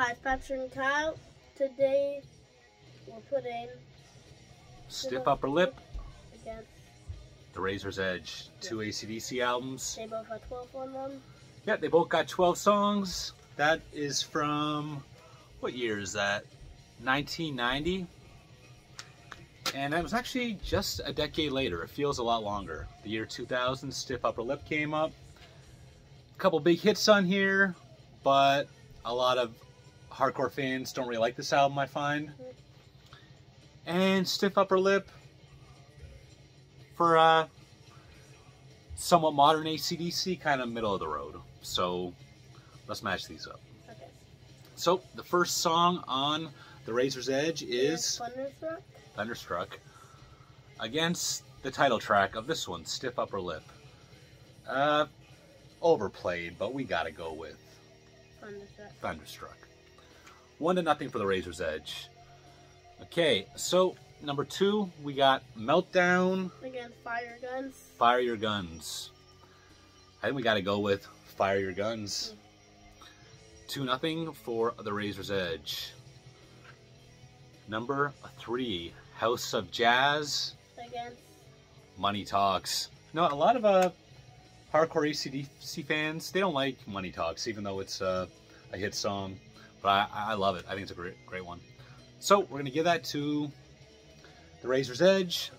Hi, Patrick and Kyle. Today we're putting Stiff Upper Lip, against. The Razor's Edge, two ACDC albums. They both have 12 on them. Yeah, they both got 12 songs. That is from, what year is that? 1990. And that was actually just a decade later. It feels a lot longer. The year 2000, Stiff Upper Lip came up. A couple big hits on here, but a lot of hardcore fans don't really like this album, I find. And Stiff Upper Lip, for uh, somewhat modern ACDC, kind of middle of the road. So let's match these up. Okay. So the first song on The Razor's Edge is Thunderstruck. Thunderstruck against the title track of this one, Stiff Upper Lip. Uh, overplayed, but we gotta go with Thunderstruck. Thunderstruck. One to nothing for the Razor's Edge. Okay, so number two, we got Meltdown, Against Fire your Guns. Fire Your Guns. I think we gotta go with Fire Your Guns. Two nothing for the Razor's Edge. Number three, House of Jazz, Against. Money Talks. No, a lot of uh, hardcore ACDC fans, they don't like Money Talks, even though it's uh, a hit song. But I, I love it. I think it's a great, great one. So we're going to give that to The Razor's Edge.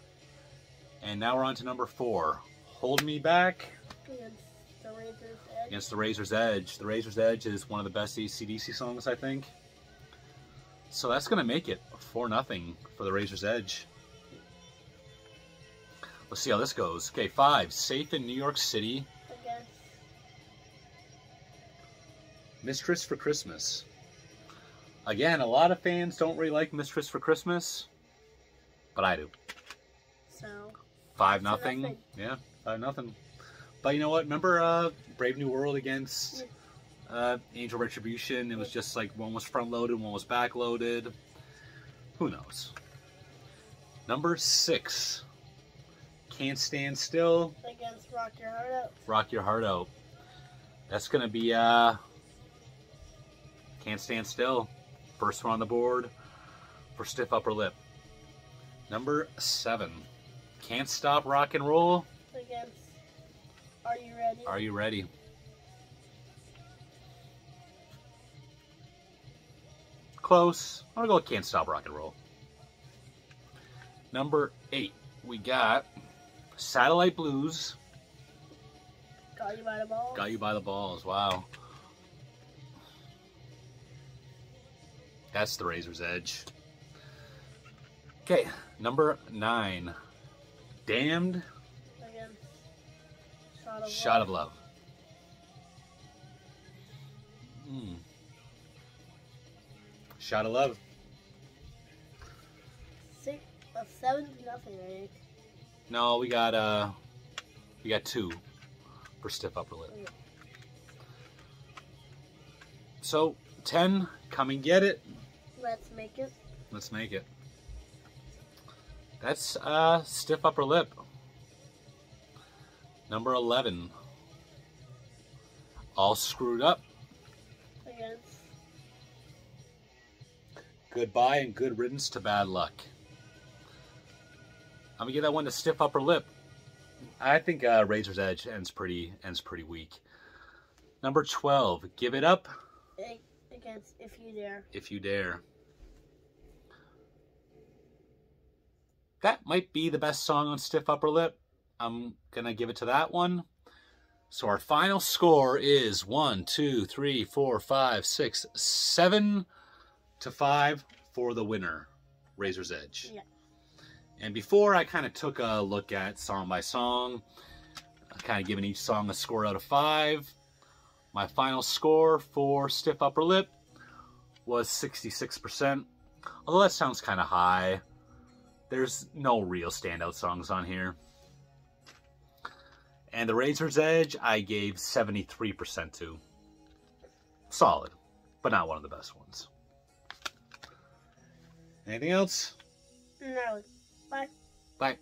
And now we're on to number four, Hold Me Back Against the Razor's Edge. against The Razor's Edge. The Razor's Edge is one of the best ACDC songs, I think. So that's going to make it 4 nothing for The Razor's Edge. Let's see how this goes. Okay, five. Safe in New York City. Against. Mistress for Christmas. Again, a lot of fans don't really like Mistress for Christmas, but I do. So. Five nothing. nothing. Yeah, five nothing. But you know what? Remember uh, Brave New World against uh, Angel Retribution? It was just like one was front loaded, one was back loaded. Who knows? Number six. Can't stand still. Against Rock Your Heart Out. Rock Your Heart Out. That's gonna be uh Can't Stand Still. First one on the board for Stiff Upper Lip. Number seven. Can't Stop Rock and Roll. Against. Are You Ready? Are you ready? Close. I'm gonna go with Can't Stop Rock and Roll. Number eight. We got Satellite Blues. Got You by the Balls. Got you by the balls. Wow. That's the razor's edge. Okay, number nine. Damned Against. Shot of Shot of Love. Hmm. Shot of Love. Six, a seven to nothing, right? No, we got uh we got two for stiff upper lip. Yeah. So ten, come and get it. Let's make it. Let's make it. That's uh, stiff upper lip. Number 11. All screwed up. Against. Goodbye and good riddance to bad luck. I'm gonna give that one to stiff upper lip. I think uh, Razor's Edge ends pretty ends pretty weak. Number 12. Give it up A- Against If You Dare. if you dare. That might be the best song on Stiff Upper Lip. I'm gonna give it to that one. So our final score is one, two, three, four, five, six, seven to five for the winner, Razor's Edge. Yeah. And before I kind of took a look at song by song, kind of giving each song a score out of five. My final score for Stiff Upper Lip was 66%. Although that sounds kind of high. There's no real standout songs on here. And the Razor's Edge, I gave 73% to. Solid, but not one of the best ones. Anything else? No. Bye. Bye.